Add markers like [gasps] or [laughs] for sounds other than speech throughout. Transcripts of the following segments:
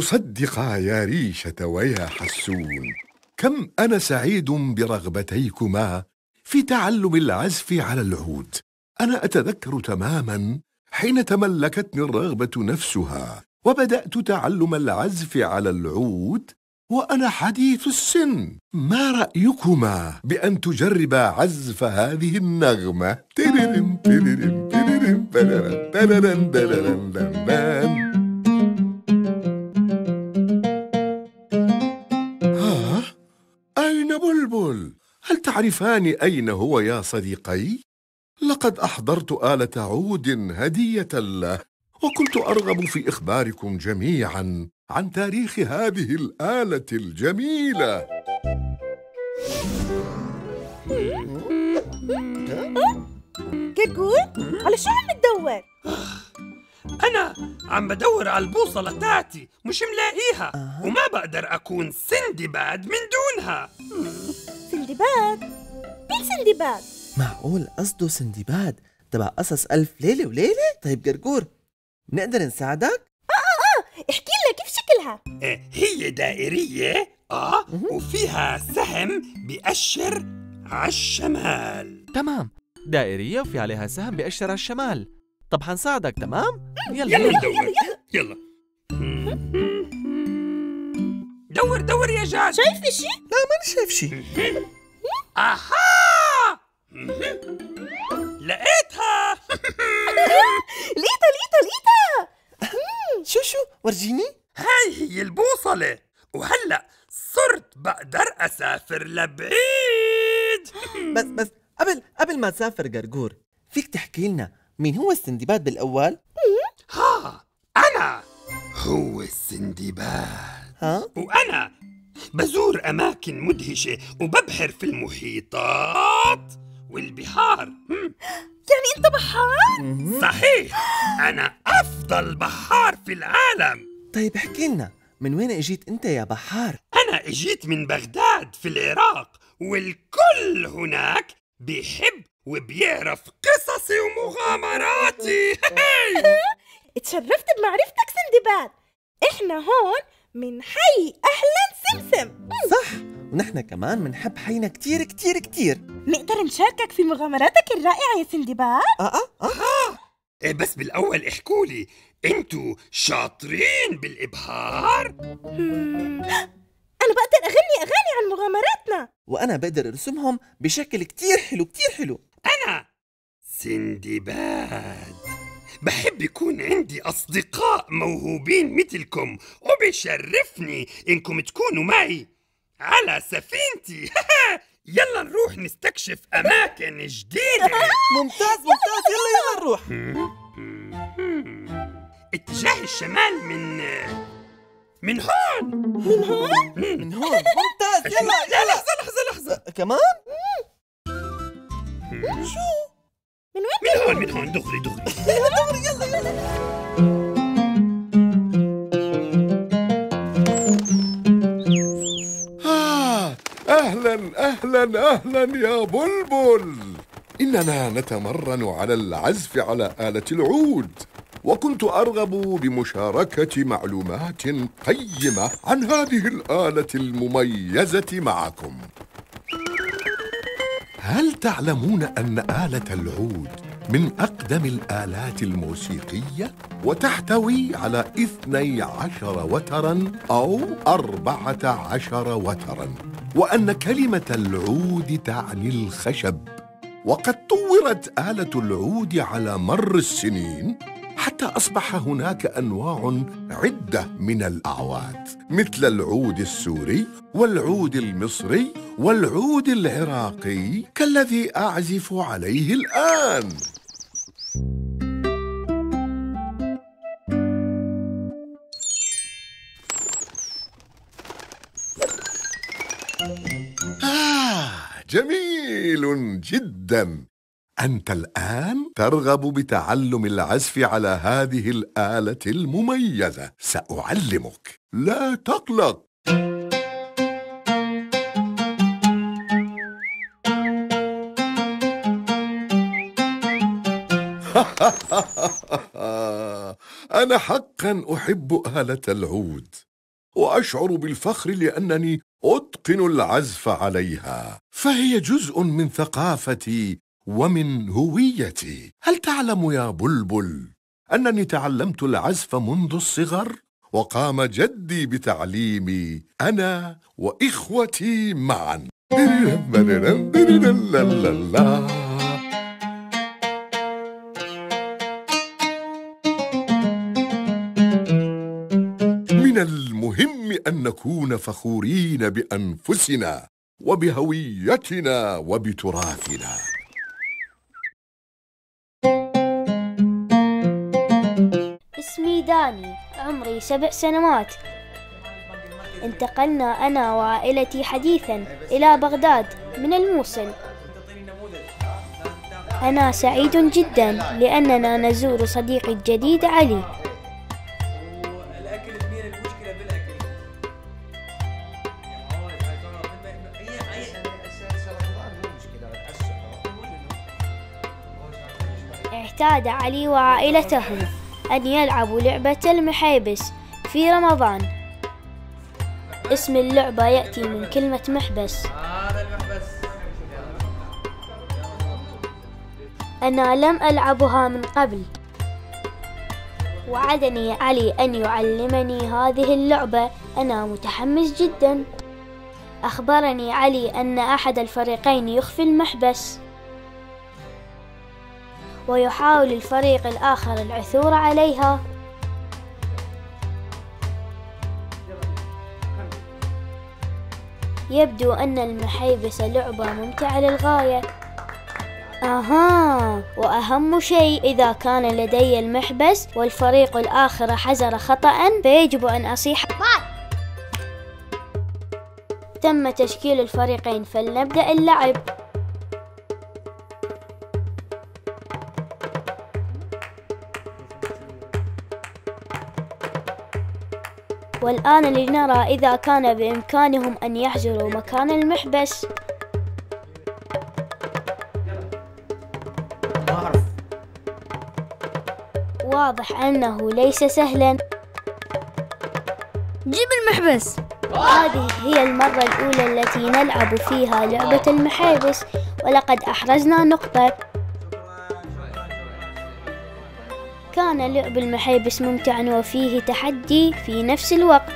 تصدقا يا ريشة ويا حسون كم أنا سعيد برغبتيكما في تعلم العزف على العود أنا أتذكر تماما حين تملكتني الرغبة نفسها وبدأت تعلم العزف على العود وأنا حديث السن ما رأيكما بأن تجربا عزف هذه النغمة أين بلبل؟ هل تعرفان أين هو يا صديقي؟ لقد أحضرت آلة عود هدية له وكنت أرغب في إخباركم جميعا عن تاريخ هذه الآلة الجميلة جرجور على شو عم تدور؟ أنا عم بدور على البوصلة تاعتي مش ملاقيها وما بقدر أكون سندباد من دونها سندباد مين سندباد؟ معقول؟ قصده سندباد. تبع قصص ألف ليلة وليلة؟ طيب جرجور نقدر نساعدك؟ احكي لنا كيف شكلها؟ آه، هي دائرية آه وفيها سهم بيأشر على الشمال. تمام. دائرية وفي عليها سهم بيأشر على الشمال. طب حنساعدك تمام؟ يلا. يلا. ندور يلا دور دور يا جاد. شايف إشي؟ ماني شايف شي. أها! لقيتها! لقيتها لقيتها لقيتها. شو شو؟ ورجيني. هاي هي البوصلة. وهلأ صرت بقدر أسافر لبعيد. بس بس قبل قبل ما تسافر جرجور فيك تحكي لنا مين هو السندباد بالأول؟ ها أنا. هو السندباد. ها؟ وأنا بزور أماكن مدهشة وببحر في المحيطات والبحار. مم، يعني أنت بحار؟ صحيح. أنا أفضل بحار في العالم. طيب احكي لنا من وين إجيت أنت يا بحار؟ أنا إجيت من بغداد في العراق والكل هناك بيحب وبيعرف قصصي ومغامراتي. [laughs] [laughs] اتشرفت بمعرفتك سندباد. إحنا هون من حي أهلا سمسم. صح. ونحن كمان منحب حينا كتير كتير كتير. نقدر نشاركك في مغامراتك الرائعة يا سندباد؟ آه آه آه. إيه بس بالأول احكولي أنتوا شاطرين بالإبهار؟ أنا بقدر أغني أغاني عن مغامراتنا. وأنا بقدر أرسمهم بشكل كتير حلو كتير حلو. أنا سندباد بحب يكون عندي أصدقاء موهوبين مثلكم وبيشرفني إنكم تكونوا معي على سفينتي. [laughs] يلا نروح نستكشف أماكن جديدة. [laughs] ممتاز ممتاز. يلا يلا نروح. [laughs] اتجاه الشمال من من هون. من هون؟ من هون. ممتاز. يلا لا لحظة لحظة لحظة. كمان؟ من هون من هون دغري دغري آه أهلا أهلا أهلا يا بلبل. إننا نتمرن على العزف على آلة العود. وكنت أرغب بمشاركة معلومات قيمة عن هذه الآلة المميزة معكم. هل تعلمون أن آلة العود من أقدم الآلات الموسيقية وتحتوي على إثني عشر وترا أو أربعة عشر وترا وأن كلمة العود تعني الخشب. وقد طورت آلة العود على مر السنين حتى أصبح هناك أنواع عدة من الأعواد مثل العود السوري والعود المصري والعود العراقي كالذي أعزف عليه الآن. جميل جدا. أنت الآن ترغب بتعلم العزف على هذه الآلة المميزة. سأعلمك. لا تقلق. [laughs] أنا حقا أحب آلة العود. وأشعر بالفخر لأنني أتقن العزف عليها فهي جزء من ثقافتي ومن هويتي هل تعلم يا بلبل أنني تعلمت العزف منذ الصغر وقام جدي بتعليمي أنا وإخوتي معا أن نكون فخورين بأنفسنا وبهويتنا وبتراثنا. اسمي داني عمري سبع سنوات. انتقلنا أنا وعائلتي حديثا إلى بغداد من الموصل. أنا سعيد جدا لأننا نزور صديقي الجديد علي. اعتاد علي وعائلته أن يلعبوا لعبة المحيبس في رمضان. اسم اللعبة يأتي من كلمة محبس. أنا لم ألعبها من قبل. وعدني علي أن يعلمني هذه اللعبة. أنا متحمس جدا. أخبرني علي أن أحد الفريقين يخفي المحبس. ويحاول الفريق الآخر العثور عليها. يبدو أن المحيبس لعبة ممتعة للغاية. أها وأهم شيء إذا كان لدي المحبس والفريق الآخر حزر خطأ فيجب أن أصيح. تم تشكيل الفريقين فلنبدأ اللعب. والآن لنرى إذا كان بإمكانهم أن يحجروا مكان المحبس. واضح أنه ليس سهلا. جيب المحبس. هذه هي المرة الأولى التي نلعب فيها لعبة المحابس ولقد أحرزنا نقطة. كان لعب المحابس ممتعا وفيه تحدي في نفس الوقت.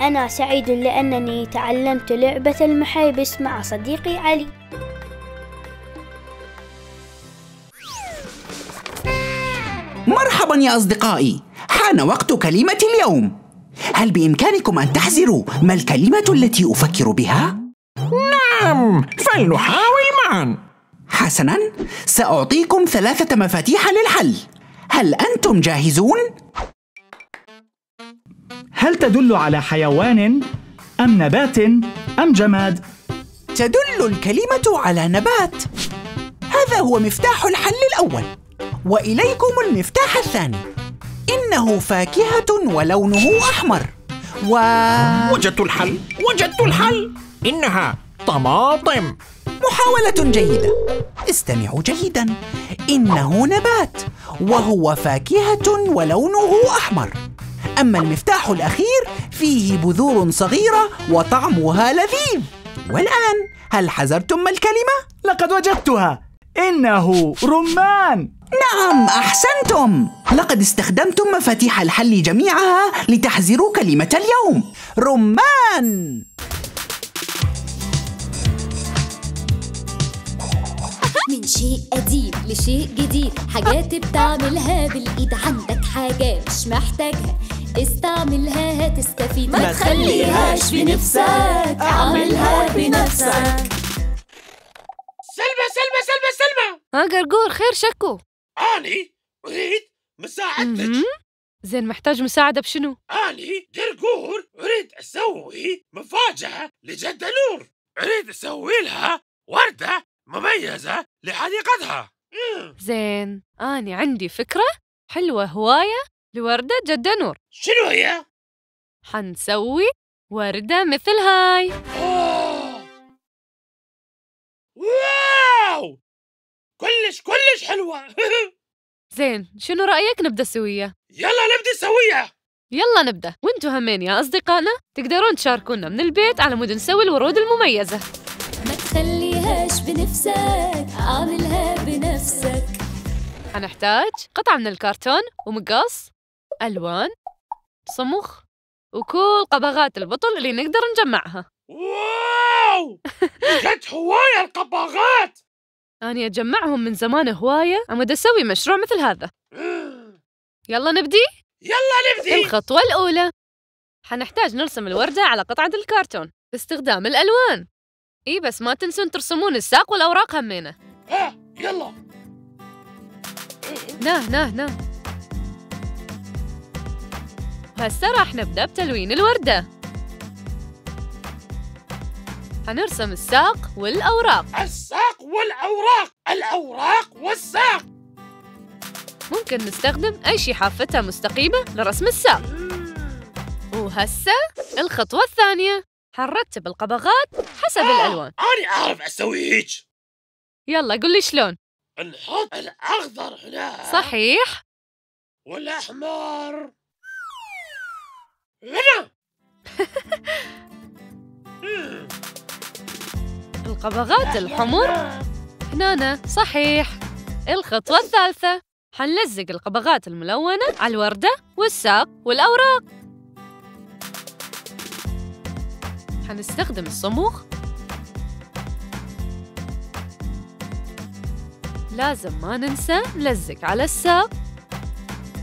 أنا سعيد لأنني تعلمت لعبة المحابس مع صديقي علي. مرحبا يا أصدقائي. حان وقت كلمة اليوم. هل بإمكانكم أن تحزروا ما الكلمة التي أفكر بها؟ نعم فلنحاول معا. حسنا سأعطيكم ثلاثة مفاتيح للحل. هل أنتم جاهزون؟ هل تدل على حيوان أم نبات أم جماد؟ تدل الكلمة على نبات. هذا هو مفتاح الحل الأول وإليكم المفتاح الثاني. إنه فاكهة ولونه أحمر. و... وجدت الحل. وجدت الحل. إنها طماطم محاولة جيدة. استمعوا جيدا. إنه نبات وهو فاكهة ولونه أحمر. أما المفتاح الأخير فيه بذور صغيرة وطعمها لذيذ. والآن هل حزرتم ما الكلمة؟ لقد وجدتها. إنه رمان. نعم أحسنتم. لقد استخدمتم مفاتيح الحل جميعها لتحزروا كلمة اليوم. رمان. من شيء قديم لشيء جديد. حاجات بتعملها بالإيد. عندك حاجة مش محتاجها. استعملها هتستفيد. ما تخليهاش في نفسك. اعملها بنفسك. سلمى سلمى سلمى سلمى! ها قرقور خير شكو. أني أريد مساعدتك. زين محتاج مساعدة بشنو؟ أني قرقور أريد أسوي مفاجأة لجدة نور أريد أسوي لها وردة مميزة! لحديقتها! مم. زين أنا عندي فكرة حلوة هواية لوردة جدة نور. شنو هي؟ حنسوي وردة مثل هاي. أوه. واو! كلش كلش حلوة! [laughs] زين شنو رأيك نبدأ سوية؟ يلا نبدي سوية! يلا نبدأ. وانتو همين يا أصدقائنا؟ تقدرون تشاركونا من البيت على مود نسوي الورود المميزة. تخليهاش بنفسك؟ اعملها بنفسك. حنحتاج قطعة من الكرتون ومقص ألوان صمغ وكل قبغات البطل اللي نقدر نجمعها. واو! [laughs] جت هواية القباغات أنا أجمعهم من زمان هواية أمد أسوي مشروع مثل هذا. [gasps] يلا نبدي؟ يلا نبدي! الخطوة الأولى. حنحتاج نرسم الوردة على قطعة الكرتون. باستخدام الألوان. إي بس ما تنسون ترسمون الساق والأوراق همينة. ها يلا. ناه ناه ناه هسه راح نبدأ بتلوين الوردة. حنرسم الساق والأوراق. الساق والأوراق الأوراق والساق. ممكن نستخدم أي شي حافتها مستقيمة لرسم الساق. وهسه الخطوة الثانية. حنرتب القبغات حسب الألوان؟ أنا أعرف أسوي هيك. يلا قل لي شلون؟ نحط الأخضر هنا. صحيح. والأحمر. هنا. [laughs] القبغات الحمر. هنا صحيح. الخطوة الثالثة. حنلزق القبغات الملونة على الوردة والساق والأوراق. حنستخدم الصموخ. لازم ما ننسى نلزق على الساق.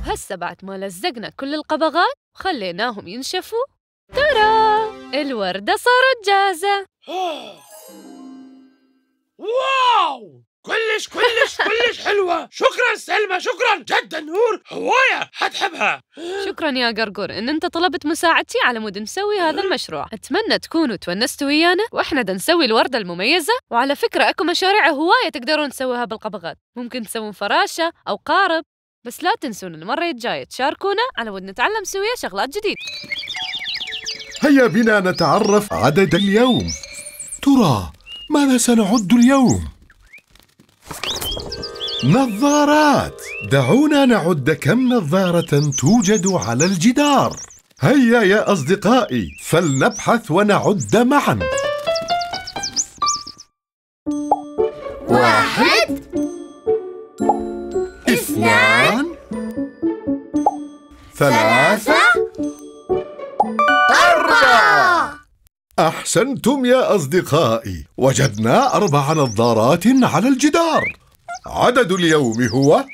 هسه بعد ما لزقنا كل القبغات وخليناهم ينشفوا. ترى! الوردة صارت جاهزة. [gasps] واو! كلش كلش كلش حلوة. شكرا سلمى شكرا. جدا نور هواية حتحبها. شكرا يا قرقور إن أنت طلبت مساعدتي على مود نسوي هذا المشروع. أتمنى تكونوا تونستوا ويانا وإحنا دا نسوي الوردة المميزة. وعلى فكرة أكو مشاريع هواية تقدرون تسويها بالقبغات. ممكن تسوون فراشة أو قارب. بس لا تنسون المرة الجاية تشاركونا. على ود نتعلم سوية شغلات جديد هيا بنا نتعرف عدد اليوم. ترى ماذا سنعد اليوم؟ نظارات. دعونا نعد كم نظارة توجد على الجدار. هيا يا أصدقائي فلنبحث ونعد معا. واحد. اثنان. ثلاثة. أحسنتم يا أصدقائي. وجدنا أربع نظارات على الجدار. عدد اليوم هو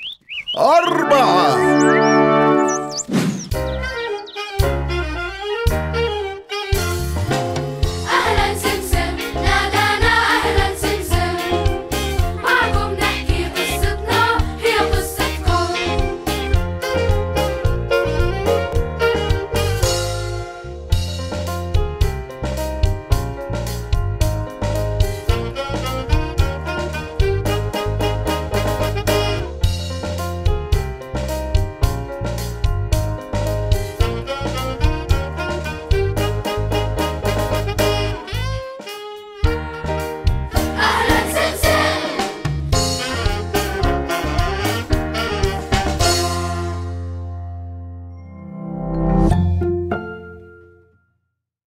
أربعة.